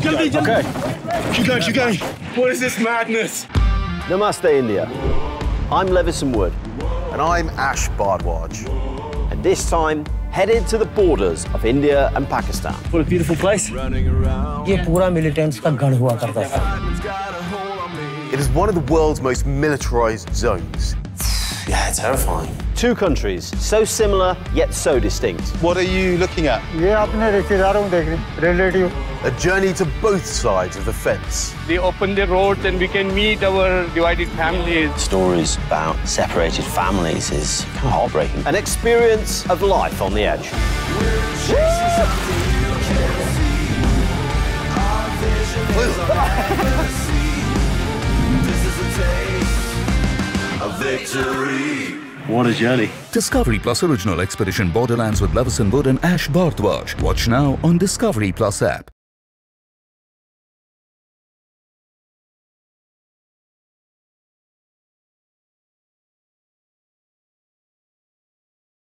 Jump, jump. Okay. Keep going, keep going. What is this madness? Namaste, India. I'm Levison Wood. And I'm Ash Bhardwaj. And this time, headed to the borders of India and Pakistan. What a beautiful place. ये पूरा militants का करता It is one of the world's most militarized zones. Yeah, terrifying. Two countries, so similar yet so distinct. What are you looking at? Relative. A journey to both sides of the fence. They open the roads and we can meet our divided families. Stories about separated families is kind of heartbreaking. An experience of life on the edge. What a journey. Discovery Plus Original Expedition Borderlands with Levison Wood and Ash Bhardwaj. Watch now on Discovery Plus app.